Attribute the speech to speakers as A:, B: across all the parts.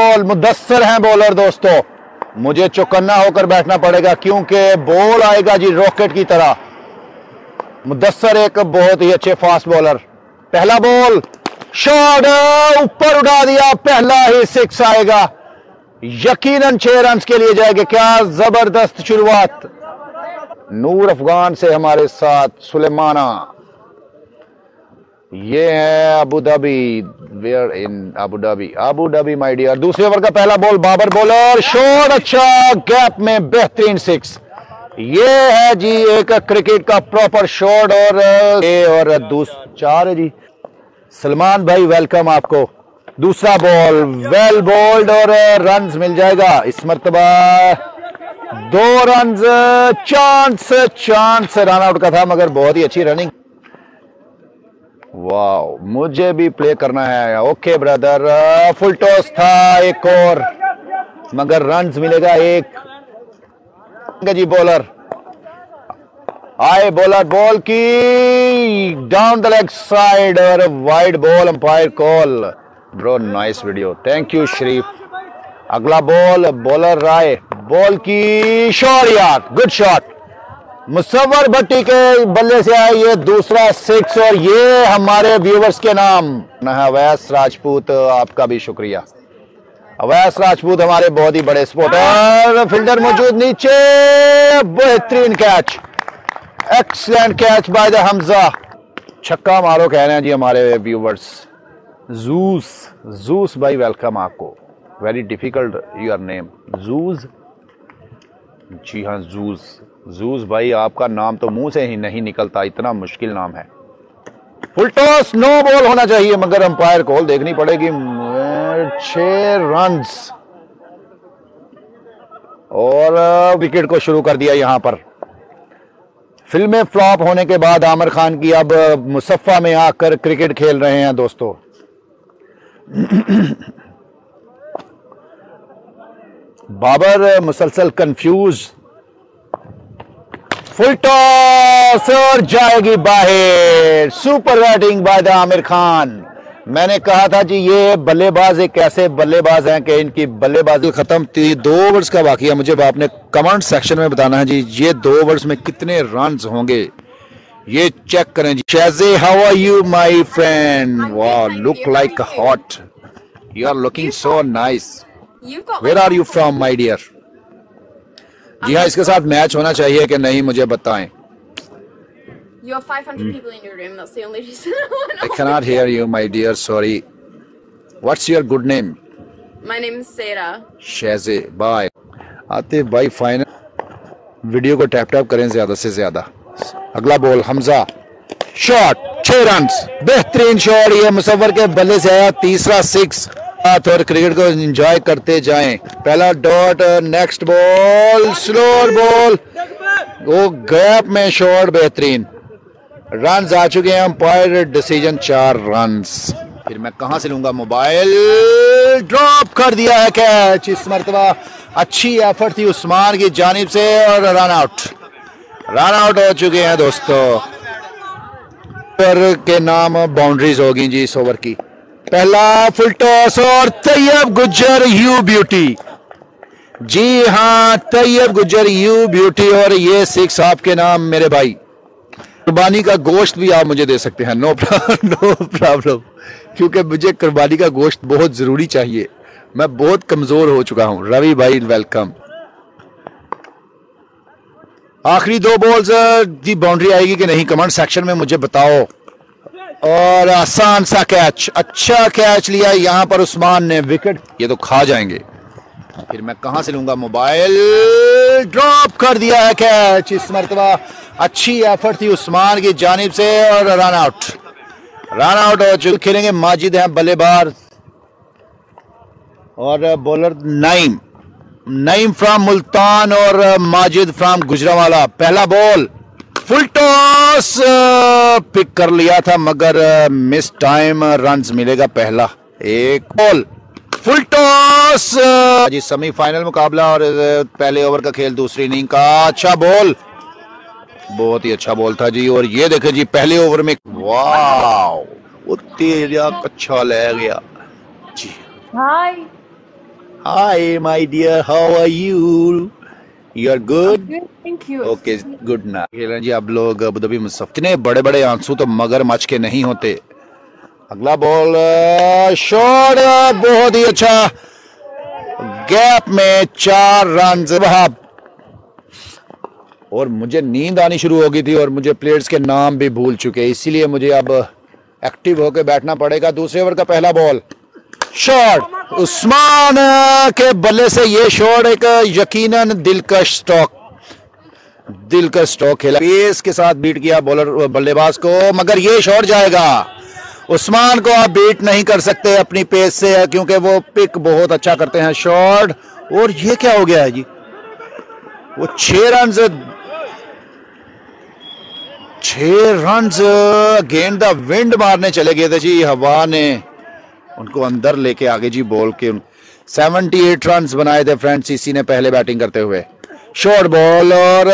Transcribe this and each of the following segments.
A: Ball Mudassar हैं bowler दोस्तों। मुझे चौकन्ना होकर बैठना पड़ेगा क्योंकि बॉल आएगा जी रॉकेट की तरह। मुदस्सर एक बहुत ही अच्छे फास्ट बॉलर पहला बॉल शॉट ऊपर उठा दिया, पहला ही सिक्स आएगा। यकीनन छह रन के लिए जाएँगे। क्या ज़बरदस्त शुरुआत। नूर अफगान से हमारे साथ सुलेमाना। ये है Abu Dhabi where in Abu Dhabi Abu Dhabi my dear दूसरे ओवर का पहला बॉल बाबर बॉलर शॉट अच्छा गैप में बेहतरीन सिक्स ये है जी एक क्रिकेट का प्रॉपर शॉट और ये और दूस, चार है जी. सलमान भाई वेलकम आपको. दूसरा बॉल वेल बोल्ड और रन मिल जाएगा. इस मरतबा, दो run chance chance run out का था, मगर बहुत ही अच्छी रनिंग वाओ, मुझे भी प्ले करना है ओके ब्रदर फुल टॉस था एक और, मगर रन मिलेगा एक। जी बॉलर आए बॉलर बॉल की डाउन द लेग साइड और wide ball umpire call bro nice video thank you Sharif अगला बॉल बॉलर राय बॉल की शॉट यार गुड शॉट मुसवर भट्टी के बल्ले से आए ये दूसरा सिक्स और ये हमारे व्यूवर्स के नाम। अवैस राजपूत, आपका भी शुक्रिया। अवैस राजपूत हमारे बहुत ही बड़े स्पोर्टर फील्डर मौजूद नीचे, बेहतरीन catch excellent catch by the Hamza छक्का मारो कह रहे हैं जी हमारे व्यूवर्स जूस जूस भाई वेलकम आपको। Very difficult your name juice जी हाँ जूस जूस भाई, आपका नाम तो मुँह से ही नहीं निकलता, इतना मुश्किल नाम है। फुल टॉस नो बॉल होना चाहिए, मगर अंपायर कॉल देखनी पड़ेगी। छह रन और विकेट को शुरू कर दिया यहाँ पर। फ़िल्में फ्लॉप होने के बाद आमिर खान की अब मुसफ़ा में आकर क्रिकेट खेल रहे हैं दोस्तों। बाबर मुसलसल कंफ्यूज फुल टॉस और जाएगी बाहर। Super batting by the Aamir Khan. मैंने कहा था जी ये बल्लेबाज एक ऐसे बल्लेबाज हैं कि इनकी बल्लेबाजी खत्म थी दो ओवर्स का वाकया मुझे आपने कमेंट सेक्शन में बताना है जी ये दो ओवर्स में कितने रन होंगे? ये चेक करें जी। Shaze how are you my friend वाह look like hot you are looking so nice where are you from my dear जी हाँ इसके साथ मैच होना चाहिए कि नहीं मुझे बताएँ
B: You have 500 people in your room. That's the only reason I want
A: I cannot hear you, my dear. Sorry. What's your good name?
B: My name is Sarah.
A: Shaze. Bye. आते भाई फाइनल वीडियो को tap tap करें ज़्यादा से ज़्यादा अगला ball Hamza shot छह run बेहतरीन शॉट ये मुसवर के बल्ले से आया तीसरा सिक्स और क्रिकेट को एंजॉय करते जाएँ। पहला dot next ball slower ball वो गैप में शॉट बेहतरीन। रन आ चुके हैं अंपायर डिसीज़न चार रन फिर मैं कहाँ से लूँगा मोबाइल ड्रॉप कर दिया है कैच इस मरतबा अच्छी एफर्ट थी उस्मान की जानिब से और रन आउट रन आउट हो चुके हैं दोस्तों। के नाम बाउंड्रीज होगी जी इस ओवर की। पहला फुल टॉस और तैयब गुजर यू ब्यूटी जी हाँ तैयब गुज्जर यू ब्यूटी और ये सिक्स आपके नाम मेरे भाई। कुर्बानी का गोश्त भी आप मुझे दे सकते हैं नो नो प्रॉब्लम क्योंकि मुझे कुर्बानी का गोश्त बहुत ज़रूरी चाहिए। मैं बहुत कमज़ोर हो चुका हूँ। रवि भाई वेलकम आखिरी दो बॉल्स की बाउंड्री आएगी कि नहीं? कमेंट सेक्शन में मुझे बताओ। और आसान सा कैच अच्छा कैच लिया यहाँ पर उस्मान ने विकेट ये तो खा जाएँगे। फिर मैं कहाँ से लूँगा? मोबाइल ड्रॉप कर दिया है कैच इस मरतबा अच्छी एफर्ट थी उस्मान की जानब से और रन आउट रन आउट हो चुके, खेलेंगे माजिद हैं बल्लेबाज। और बॉलर नाइम नईम फ्रॉम मुल्तान और माजिद फ्रॉम गुजरावाला। पहला बॉल फुल टॉस पिक कर लिया था मगर मिस टाइम रन मिलेगा पहला। एक बॉल फुल टॉस जी सेमीफाइनल मुकाबला और पहले ओवर का खेल दूसरी इनिंग का। अच्छा बॉल बहुत ही अच्छा बॉल था जी और ये देखे जी पहले ओवर में वाह वो तेजा अच्छा ले गया। जी।
C: Hi
A: Hi, my dear. How are you? Are good.
C: Good, thank you.
A: Okay good night जी आप लोग अबू धाबी मुसफ इतने बड़े बड़े आँसू तो मगर मच के नहीं होते। अगला बॉल शॉट बहुत ही अच्छा। गैप में चार रन और मुझे नींद आनी शुरू हो गई थी और मुझे प्लेयर्स के नाम भी भूल चुके इसीलिए मुझे अब एक्टिव होकर बैठना पड़ेगा दूसरे ओवर का पहला बॉल शॉट उस्मान के बल्ले से ये शॉट एक यकीनन दिलकश स्टॉक दिलकश स्टॉक खेला। पेस के साथ बीट किया बॉलर बल्लेबाज को, मगर ये शॉट जाएगा। उस्मान को आप बीट नहीं कर सकते अपनी पेस से, क्योंकि वो पिक बहुत अच्छा करते हैं शॉट और ये क्या हो गया है जी? वो छह रन छह रन गेंद द विंड मारने चले गए थे जी, हवा ने। उनको अंदर लेके आगे जी बॉल के सेवेंटी एट रन बनाए थे फ्रेंड्स इसी ने पहले बैटिंग करते हुए। शॉर्ट बॉल और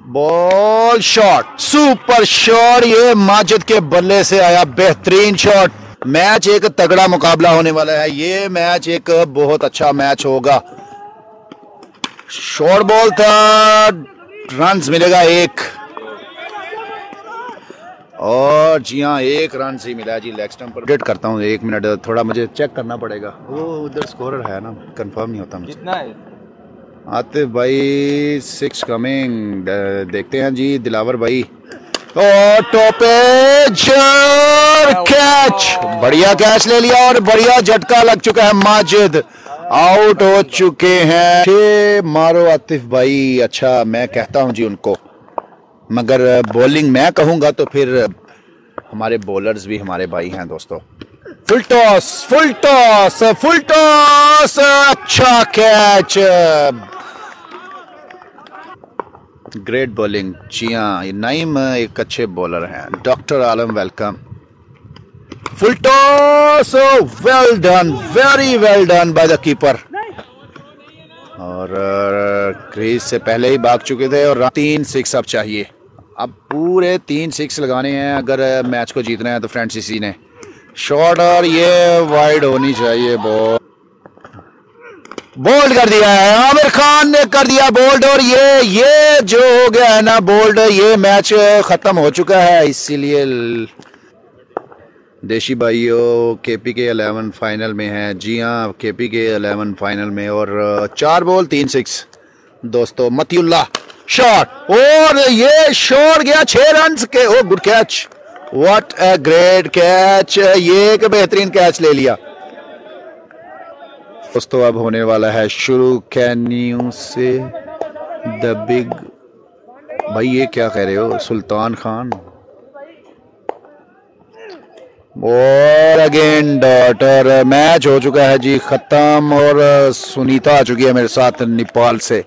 A: बॉल शॉट सुपर शॉट ये माजिद के बल्ले से आया बेहतरीन शॉट मैच एक तगड़ा मुकाबला होने वाला है, ये मैच एक बहुत अच्छा मैच होगा। शॉर्ट बॉल था रन मिलेगा एक। और जी हाँ एक रन से मिला जी लेग स्टंप पर। अपडेट करता हूँ एक मिनट थोड़ा मुझे चेक करना पड़ेगा। वो उधर स्कोरर है ना कंफर्म नहीं होता मुझे।
D: कितना है?
A: आतिफ भाई सिक्स कमिंग देखते हैं जी दिलावर भाई। और कैच बढ़िया कैच ले लिया और बढ़िया झटका लग चुका है माजिद। आउट हो चुके हैं। मारो आतिफ भाई अच्छा मैं कहता हूँ जी उनको। मगर बॉलिंग मैं कहूँगा तो फिर हमारे बॉलर्स भी हमारे भाई हैं दोस्तों। Full toss full toss full toss अच्छा कैच ग्रेट बॉलिंग जी हाँ ये नईम एक अच्छे बॉलर हैं। Doctor Alam welcome full toss well done very well done by the keeper और क्रीज से पहले ही भाग चुके थे और तीन सिक्स अब चाहिए। अब पूरे तीन सिक्स लगाने हैं। अगर मैच को जीतना है तो फ्रेंड्स ने। शॉट और ये वाइड होनी चाहिए बॉल बोल्ड कर दिया है। आमिर खान ने कर दिया बोल्ड और ये ये जो हो गया है ना बोल्ड ये मैच खत्म हो चुका है। इसीलिए देशी भाइयों केपी के अलेवन फाइनल में है। जी हाँ केपी के अलेवन फाइनल में और चार बॉल तीन सिक्स दोस्तों, मतियुल्ला। शॉट और ये शॉट गया छह रन के। ओ good catch what a great catch ये एक बेहतरीन कैच ले लिया। दोस्तों, अब होने वाला है शुरू कैन्यू से द बिग। भाई, ये क्या कह रहे हो? सुल्तान खान। और अगेन डॉटर मैच हो चुका है जी, खत्म। और, सुनीता आ चुकी है मेरे साथ नेपाल से।